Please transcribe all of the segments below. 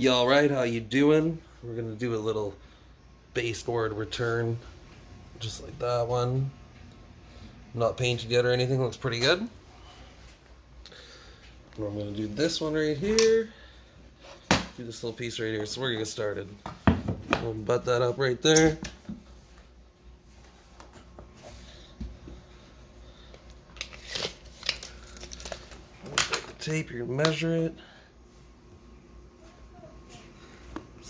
Y'all right? How you doing? We're gonna do a little baseboard return, just like that one. Not painted yet or anything. Looks pretty good. And I'm gonna do this one right here. Do this little piece right here. So we're gonna get started. We'll butt that up right there. Tape, you're gonna measure it.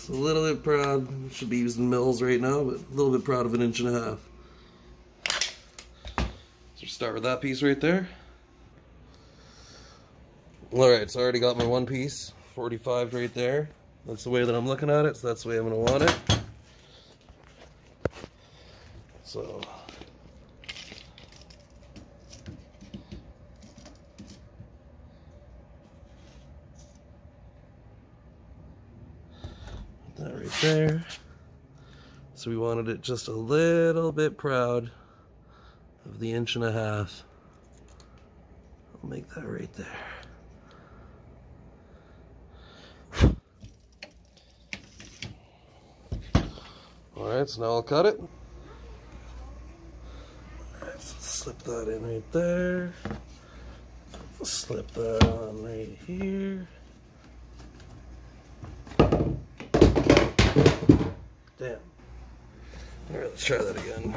Just a little bit proud. Should be using mills right now, but a little bit proud of an inch and a half. So start with that piece right there. Alright, so I already got my one piece, 45 right there. That's the way that I'm looking at it, so that's the way I'm going to want it. So, that right there. So we wanted it just a little bit proud of the inch and a half. I'll make that right there. Alright, so now I'll cut it. Alright, so slip that in right there. Slip that on right here. Damn. Alright, let's try that again.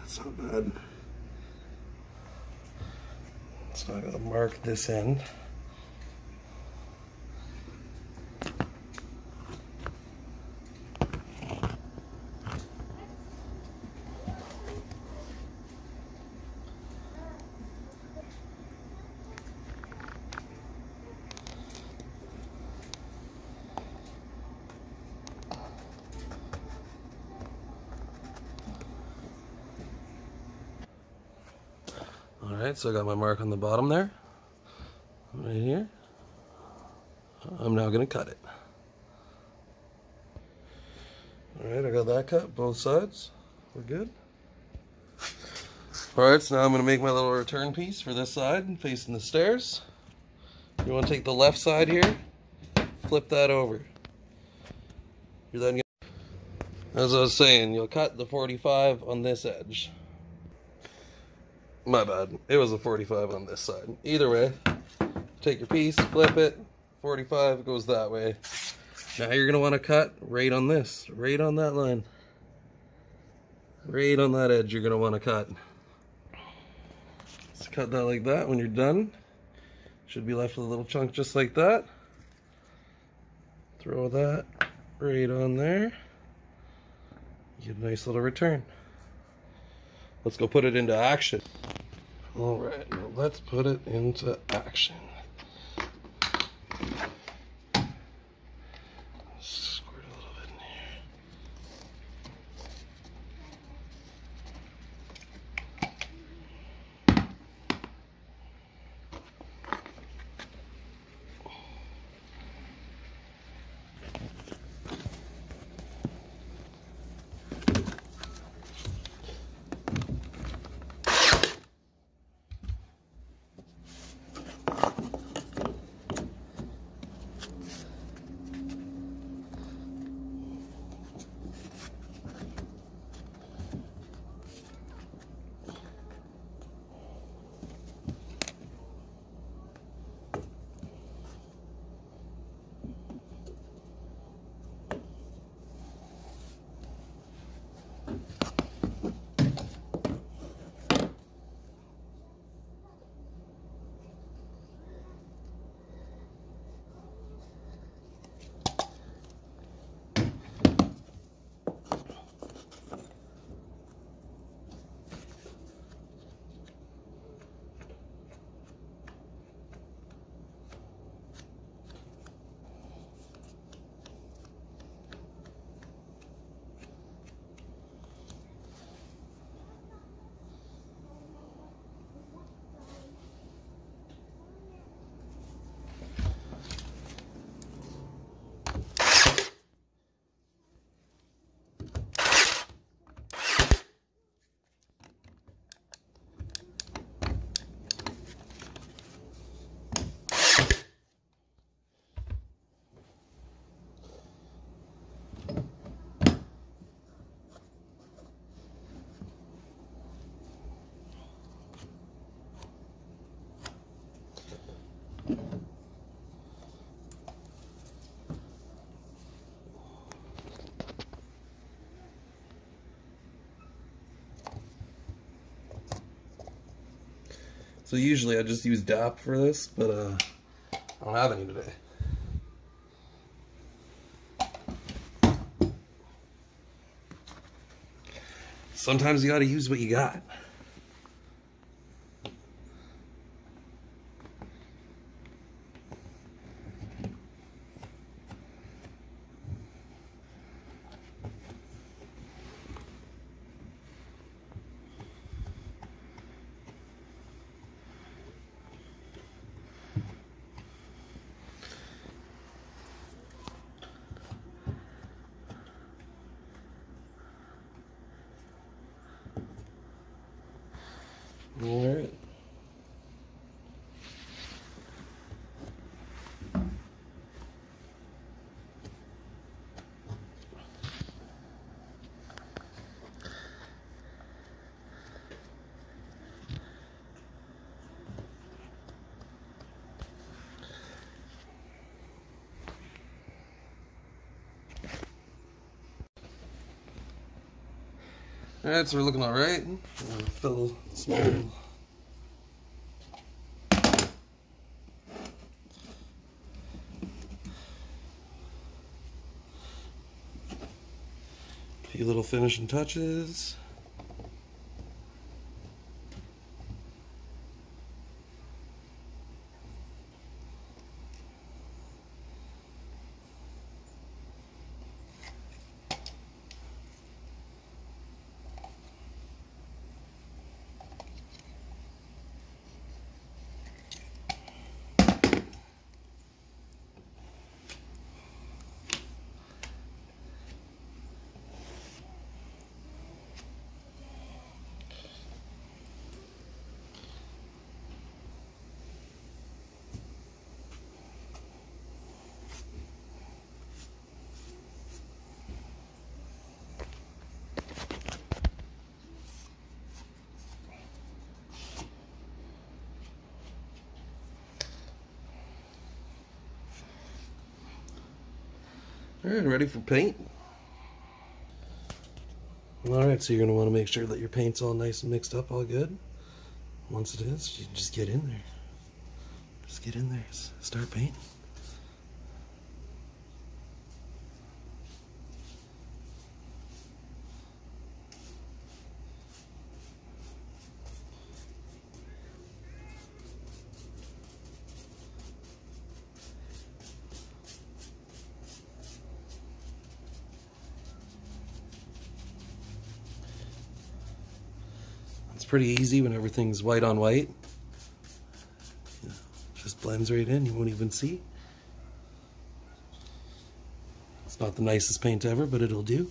That's not bad. So I gotta mark this end. Alright, so I got my mark on the bottom there. Right here. I'm now going to cut it. Alright, I got that cut, both sides. We're good. Alright, so now I'm going to make my little return piece for this side, facing the stairs. You want to take the left side here, flip that over. You're then gonna, as I was saying, you'll cut the 45 on this edge. My bad. It was a 45 on this side. Either way, take your piece, flip it. 45 goes that way. Now you're going to want to cut right on this. Right on that line. Right on that edge you're going to want to cut. Just cut that like that when you're done. Should be left with a little chunk just like that. Throw that right on there. Get a nice little return. Let's go put it into action. All right, let's put it into action. So usually I just use DAP for this, but uh, I don't have any today. Sometimes you gotta use what you got. All right. All right, so we're looking all right. Uh, fill small. few little finishing touches. All right, ready for paint? All right, so you're gonna wanna make sure that your paint's all nice and mixed up, all good. Once it is, you just get in there. Just get in there, start painting. Pretty easy when everything's white on white. Just blends right in, you won't even see. It's not the nicest paint ever, but it'll do.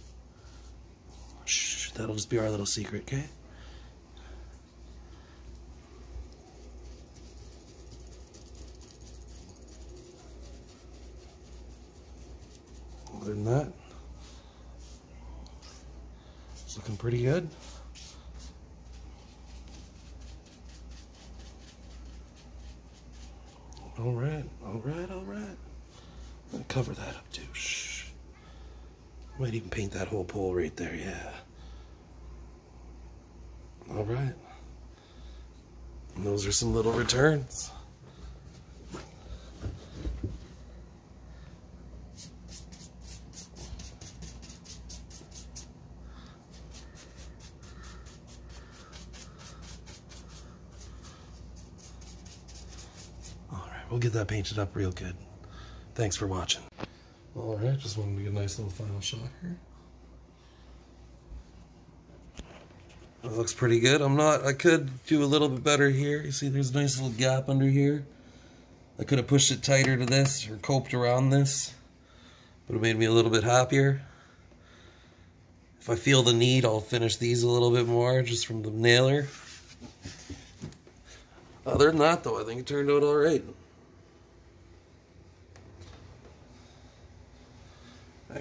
Shh, that'll just be our little secret, okay? Other than that, it's looking pretty good. All right, all right, all right. I'll cover that up too. Shh. Might even paint that whole pole right there, yeah. All right. And those are some little returns. We'll get that painted up real good. Thanks for watching. All right, just wanted to get a nice little final shot here. That looks pretty good. I'm not, I could do a little bit better here. You see there's a nice little gap under here. I could have pushed it tighter to this or coped around this. but it made me a little bit happier. If I feel the need, I'll finish these a little bit more just from the nailer. Other than that, though, I think it turned out all right.